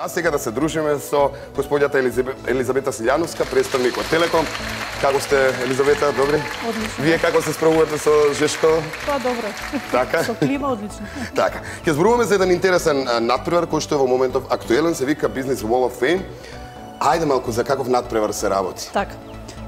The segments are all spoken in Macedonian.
А сега да се дружиме со господјата Елизабета Силјановска, представник од Телеком. Како сте, Елизабета, добри? Одлично. Вие како се справувате со Жешко? Па добро. Така? Со клима одлично. Така. Ќе зборуваме за еден интересен надпревар кој што е во моментов актуелен, се вика Business Wall of Fame. Ајде малку за каков надпревар се работи. Така.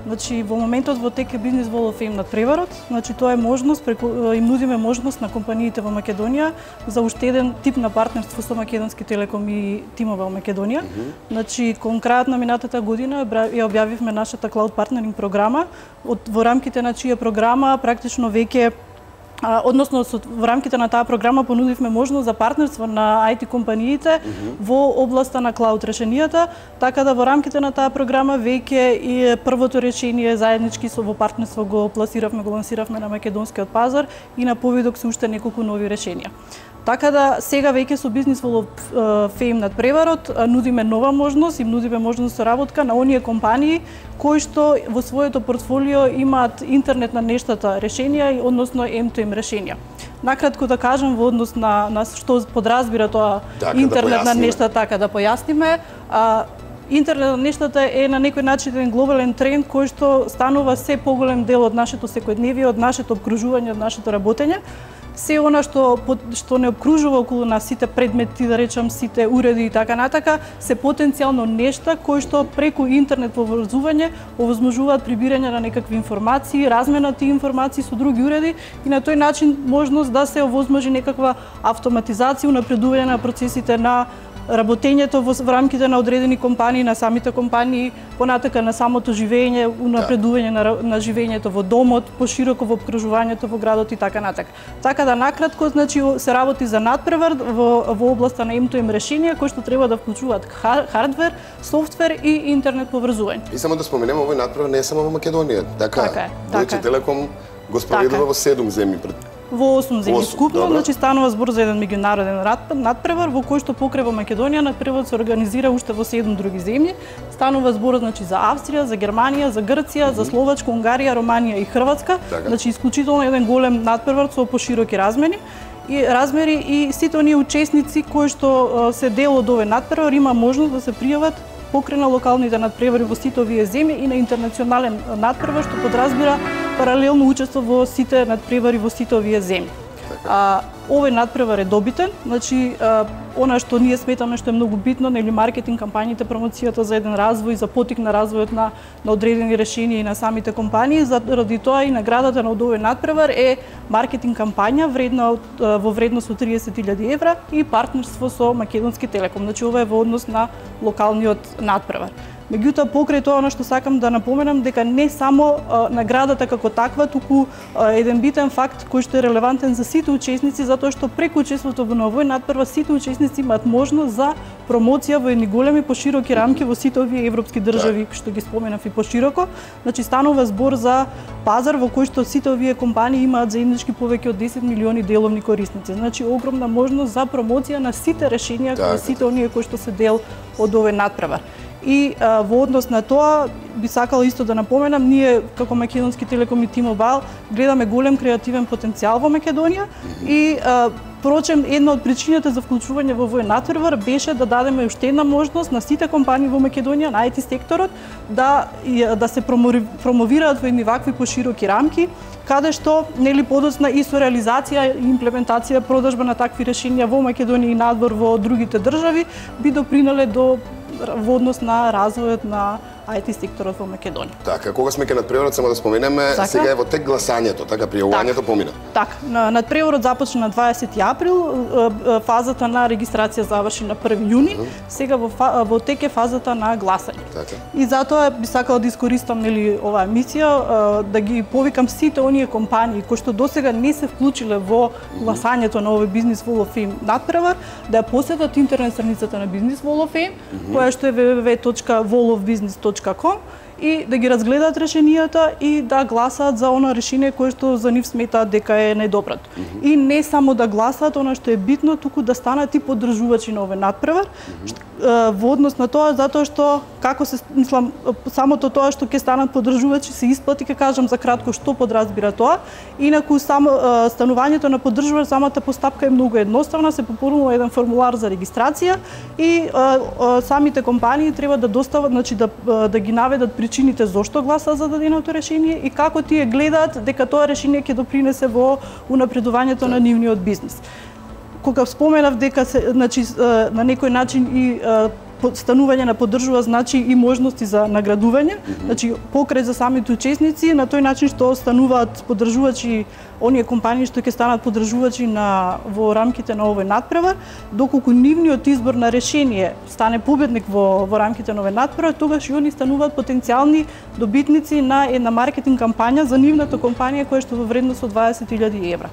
Значи, во моментот во тек е бизнес во фем на преварот, значи тоа е можност, преку, им нудиме можност на компаниите во Македонија за уште еден тип на партнерство со Македонски телеком и тимове во Македонија. Mm -hmm. Значи, конкретно минатата година ја објавивме нашата клауд партнеринг програма, од во рамките на чија програма практично веќе односно со, во рамките на таа програма понудивме можност за партнерство на IT компаниите mm -hmm. во областа на клауд решенијата, така да во рамките на таа програма веќе и првото решение заеднички со во партнерство го пласиравме, го лансиравме на македонскиот пазар и на повидок се уште неколку нови решенија. Така да сега веќе со бизнис во фейм над преварот нудиме нова можност, им нудиме можност со работка на оние компании кои што во своето портфолио имаат интернет на нештата решенија, односно M2M решенија. Накратко да кажам во однос на, на што подразбира тоа така, да интернет да на нештата, така да појасниме, а, интернет на нештата е на некој начин еден глобален тренд кој што станува се поголем дел од нашето секојдневие, од нашето обкружување, од нашето работење се она што што не обкружува околу нас сите предмети, да речам, сите уреди и така натака, се потенцијално нешта кои што преку интернет поврзување овозможуваат прибирање на некакви информации, размена тие информации со други уреди и на тој начин можност да се овозможи некаква автоматизација, унапредување на процесите на работењето во, во рамките на одредени компании, на самите компании, понатака на самото живење, унапредување на, на живењето во домот, пошироко во обкружувањето во градот и така натака. Така да накратко, значи се работи за надпревар во, во областа на имто им решенија кои што треба да вклучуваат хардвер, софтвер и интернет поврзување. И само да споменеме, овој надпревар не е само во Македонија. Така, така е. Така. Телеком го спроведува така. во седум земји во 8 земји скупно, значи станува збор за еден меѓународен надпревар во кој што покрева Македонија надпреварот се организира уште во 7 други земји. Станува збор значи за Австрија, за Германија, за Грција, mm -hmm. за Словачка, Унгарија, Романија и Хрватска. Така. Значи исклучително еден голем надпревар со пошироки размери и размери и сите оние учесници кои што се дел од овој надпревар има можност да се пријават покрај на локалните надпревари во сите овие земји и на интернационален надпревар што подразбира паралелно учество во сите надпревари во сите овие земји. А, овој надпревар е добитен, значи она што ние сметаме што е многу битно, нели маркетинг кампањите, промоцијата за еден развој, за потик на развојот на на одредени решенија и на самите компании, заради тоа и наградата на овој надпревар е маркетинг кампања вредна од, во вредност од 30.000 евра и партнерство со Македонски телеком. Значи ова е во однос на локалниот надпревар. Меѓутоа, покрај тоа, што сакам да напоменам, дека не само а, наградата како таква, туку а, еден битен факт кој што е релевантен за сите учесници, за затоа што преку учеството во овој надпрва сите учесници имаат можност за промоција во едни големи пошироки рамки во сите овие европски држави, да. што ги споменав и пошироко. Значи станува збор за пазар во кој што сите овие компании имаат заеднички повеќе од 10 милиони деловни корисници. Значи огромна можност за промоција на сите решенија, да, сите оние кои што се дел од овој надпревар. И а, во однос на тоа, би сакала исто да напоменам, ние како Македонски телеком и T-Mobile гледаме голем креативен потенцијал во Македонија и а, Впрочем, една од причините за вклучување во овој беше да дадеме уште една можност на сите компании во Македонија, на IT секторот, да, да се промовираат во едни вакви пошироки рамки, каде што нели подоцна и со реализација и имплементација продажба на такви решенија во Македонија и надвор во другите држави би допринале до во однос на развојот на IT секторот во Македонија. Така, кога сме ке надпреварот, само да споменеме, така? сега е во тек гласањето, така пријавувањето така. помина. Така, на надпреварот започна на 20 април, фазата на регистрација заврши на 1 јуни, uh -huh. сега во во тек е фазата на гласање. Така. И затоа би сакала да искористам нели оваа емисија да ги повикам сите оние компании кои што досега не се вклучиле во гласањето на овој бизнис Wall of Fame надпревар, да ја посетат интернет страницата на бизнис Wall of Fame, uh -huh. која што е www.wallofbusiness.com gmail.com и да ги разгледаат решенијата и да гласаат за она решение кое што за нив сметаат дека е најдоброто. Mm -hmm. И не само да гласаат, она што е битно, туку да станат и поддржувачи на овој надпревар, mm -hmm. во однос на тоа затоа што како се мислам самото тоа што ќе станат поддржувачи се исплати, ќе кажам за кратко што подразбира тоа. Инаку само станувањето на поддржувач самата постапка е многу едноставна, се пополнува еден формулар за регистрација и а, а, самите компании треба да достават, значи да да ги наведат причините зошто гласа за даденото решение и како тие гледаат дека тоа решение ќе допринесе во унапредувањето на нивниот бизнис. Кога споменав дека се, значи, на некој начин и станување на поддржува значи и можности за наградување, mm -hmm. значи покрај за самите учесници, на тој начин што стануваат поддржувачи оние компании што ќе станат поддржувачи на во рамките на овој надпревар, доколку нивниот избор на решение стане победник во во рамките на овој надпревар, тогаш и они стануваат потенцијални добитници на една маркетинг кампања за нивната компанија која што во вредност од 20.000 евра.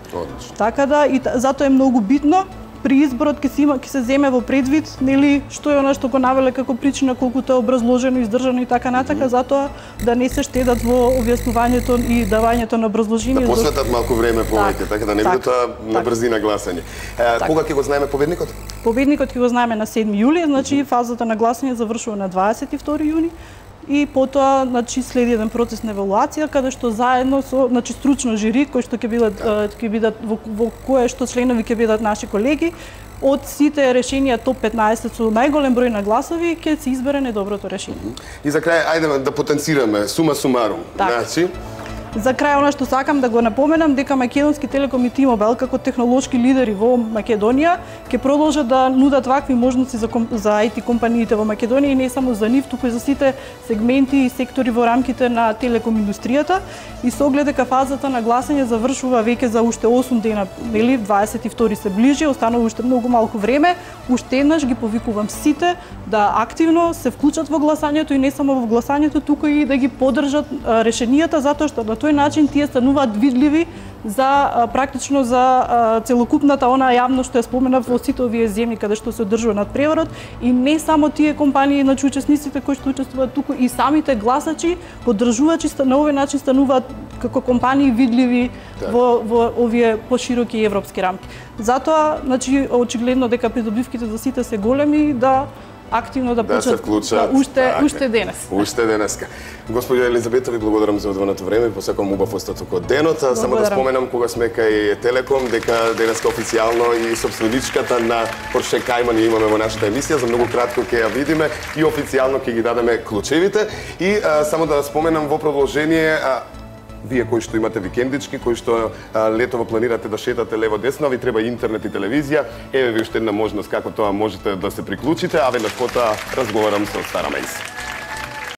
Така да и затоа е многу битно при изборот ќе се има ќе се земе во предвид, нели, што е она што го навеле како причина колку тоа образложено, издржано и така натака, mm -hmm. затоа да не се штедат во објаснувањето и давањето на образложение. Да посветат малку време повеќе, така, така да не биде тоа на брзина гласање. Е, кога ќе го знаеме победникот? Победникот ќе го знаеме на 7 јули, значи фазата на гласање завршува на 22 јуни и потоа значи следи еден процес на евалуација каде што заедно со значи стручно жири кој што ќе бидат ќе бидат во, во кое што членови ќе бидат наши колеги од сите решенија топ 15 со најголем број на гласови ќе се избере најдоброто решение. И за крај ајде да потенцираме сума сумарум. Так. Значи За крај, она што сакам да го напоменам, дека Македонски Телеком и Тимобел, како технолошки лидери во Македонија, ќе продолжат да нудат вакви можности за, за IT компаниите во Македонија и не само за нив, туку и за сите сегменти и сектори во рамките на телеком индустријата. И со оглед дека фазата на гласање завршува веќе за уште 8 дена, нели, 22 се ближи, останува уште многу малку време. Уште еднаш ги повикувам сите да активно се вклучат во гласањето и не само во гласањето, туку и да ги поддржат решенијата затоа што на тој начин тие стануваат видливи за практично за целокупната она јавност што ја споменав во сите овие земји каде што се одржува над преварот и не само тие компании, значи учесниците кои што учествуваат туку и самите гласачи, поддржувачи на овој начин стануваат како компании видливи да. во во овие пошироки европски рамки. Затоа, значи очигледно дека придобивките за сите се големи да активно да, да се вклучат. Да, уште, така, уште денес. Уште денеска. Господи Елизабета, ви благодарам за одвоеното време и посекувам убав остаток од денот. Благодарам. Само да споменам кога сме кај Телеком, дека денеска официјално и собственичката на Порше Кајман имаме во нашата емисија, за многу кратко ќе ја видиме и официјално ќе ги дадеме клучевите. И а, само да споменам во продолжение, а, вие кои што имате викендички, кои што а, летово планирате да шетате лево десно, ви треба интернет и телевизија, еве ви уште една можност како тоа можете да се приклучите, а веднаш потоа разговарам со Стара Мейс.